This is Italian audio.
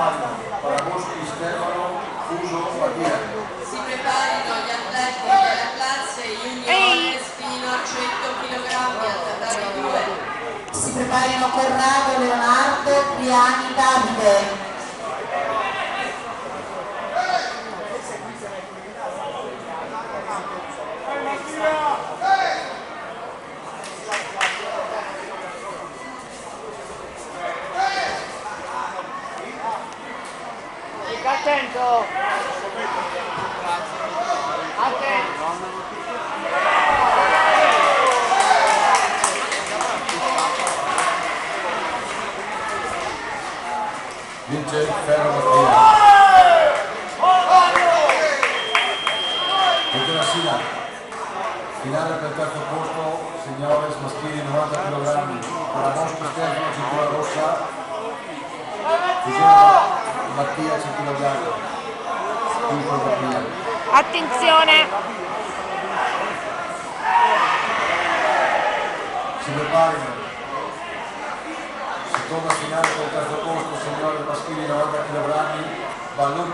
Magno, Paragoschi, Stefano, Fuso, Mattia. Si preparino gli atleti della classe juniores fino a 100 kg a al 2. Si preparino Corrado, Leonardo, Priani, Davide. Attento! Vince Ferro Mattia. Vince la Sila. Finale per terzo posto, signores maschili 90 kg, Parabosco Stefano, cintura rossa, Mattia, Mattia. Attenzione! Si preparino. Seconda finale per il terzo posto, signore maschili 90 kg, Ballon